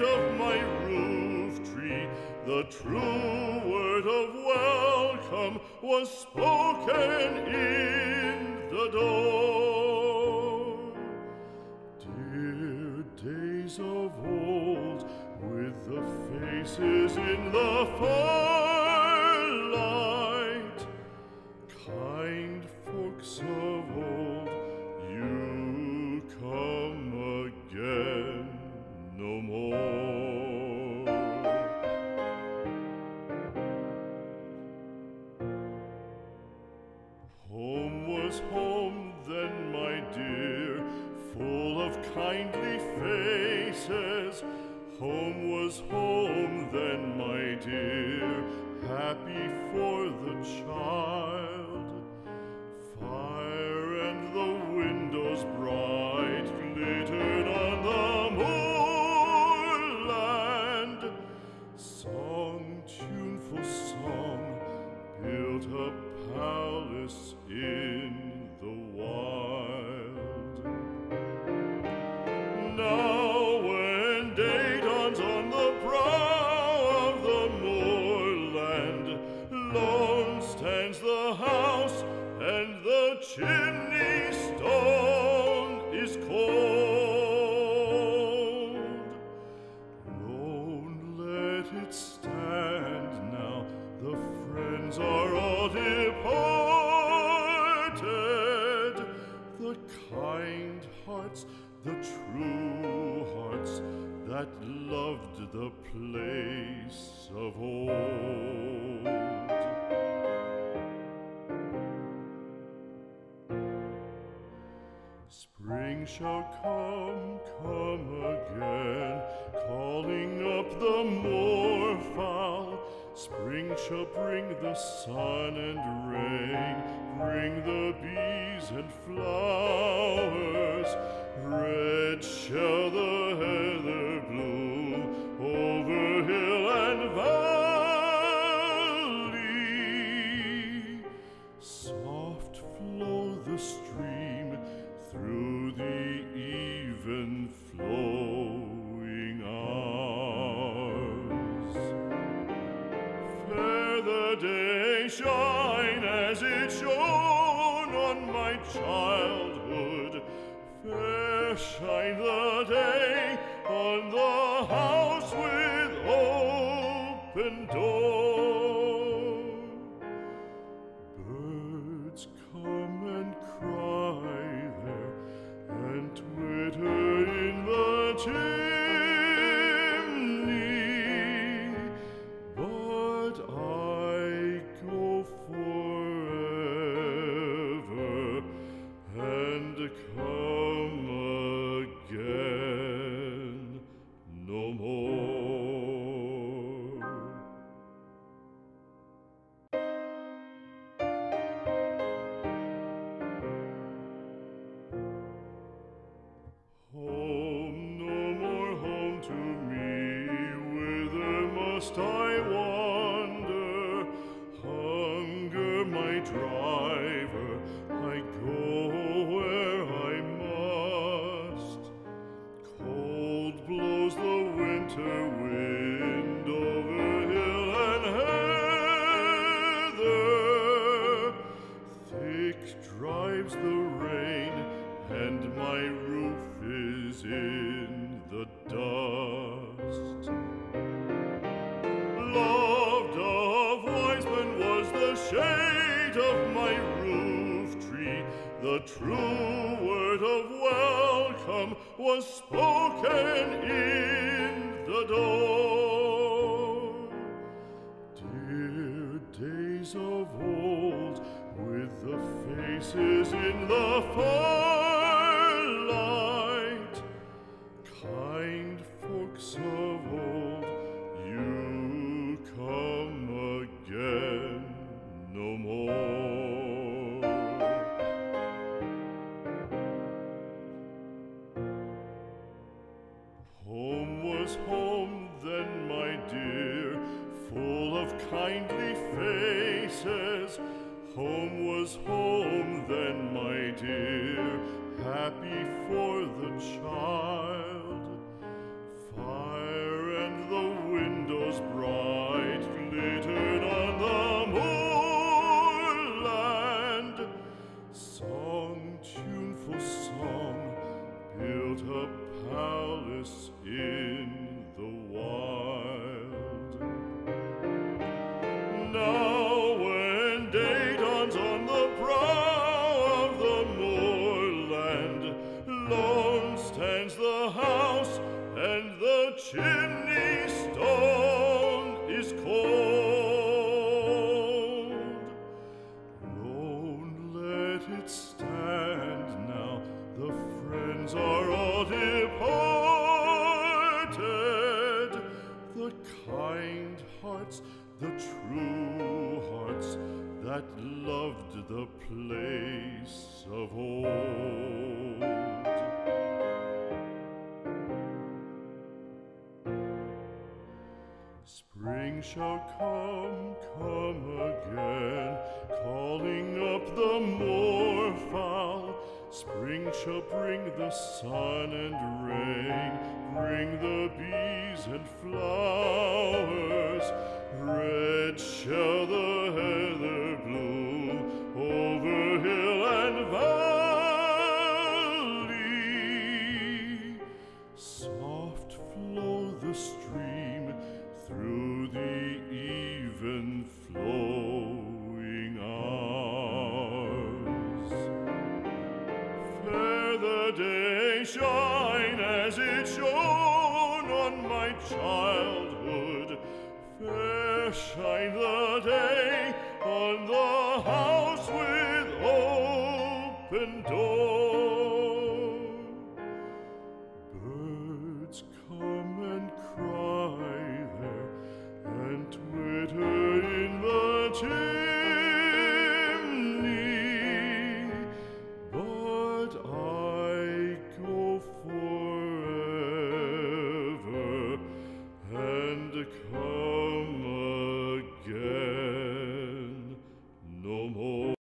shade of my roof tree, the true word of welcome was spoken in the door. Dear days of old, with the faces in the firelight, Home was home then, my dear, full of kindly faces. Home was home then, my dear, happy for the child. Fire and the windows bright palace in the wild. Now, when day dawns on the brow of the moorland, lone stands the house, and the chimney stone is cold. Lone, let it stand the place of old. Spring shall come, come again, calling up the moorfowl. Spring shall bring the sun and rain, bring the bees and flowers. Red shall the heather bloom day shine as it shone on my childhood. Fair shine the day on the house with open door. Shade of my roof tree. The true word of welcome was spoken in the door. Dear days of old, with the faces in the firelight, Home was home then, my dear, happy for the child. That loved the place of old. Spring shall come, come again, calling up the moorfowl. Spring shall bring the sun and rain, bring the bees and flowers. Red shall the heather shine as it shone on my childhood. Fair shine the day on the house with open door.